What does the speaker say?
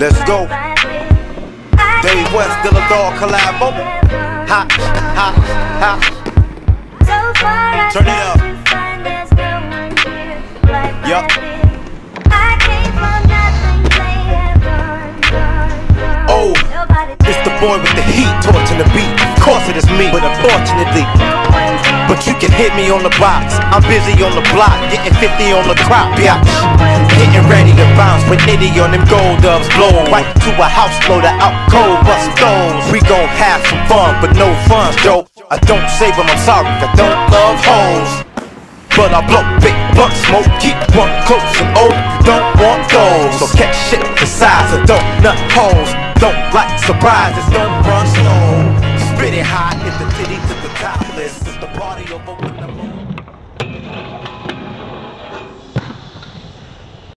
Let's go. Dave West, Dilla Dog collabo. Ha, ha, ha. Turn it up. Yup. Oh, it's the boy with the heat, torching the beat. Of course it is me, but unfortunately. But you can hit me on the box. I'm busy on the block, getting 50 on the crop, yeah. Getting ready to bounce with 80 on them gold dubs, blow right to a house load of out cold bust stones. We gon' have some fun, but no funds, Joe. I don't save them, I'm sorry, I don't love hoes. But I blow big blunt smoke, keep one close and old. don't want those. So catch shit the size of don't nut holes. Don't like surprises, don't run slow. Spit it high, hit the titty to the topless. The party over.